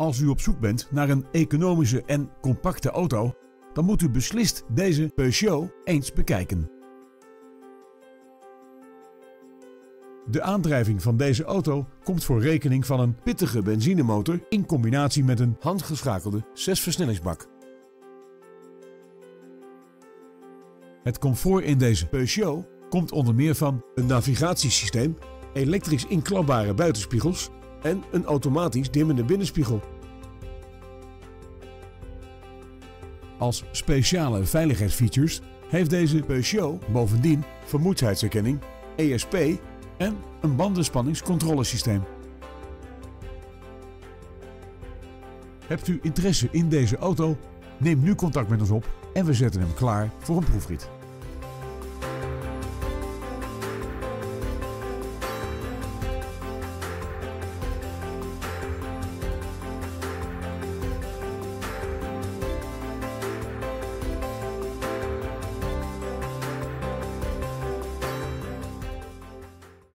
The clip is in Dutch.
Als u op zoek bent naar een economische en compacte auto, dan moet u beslist deze Peugeot eens bekijken. De aandrijving van deze auto komt voor rekening van een pittige benzinemotor in combinatie met een handgeschakelde 6-versnellingsbak. Het comfort in deze Peugeot komt onder meer van een navigatiesysteem, elektrisch inklapbare buitenspiegels en een automatisch dimmende binnenspiegel. Als speciale veiligheidsfeatures heeft deze Peugeot bovendien vermoeidheidsherkenning, ESP en een bandenspanningscontrolesysteem. Hebt u interesse in deze auto? Neem nu contact met ons op en we zetten hem klaar voor een proefrit.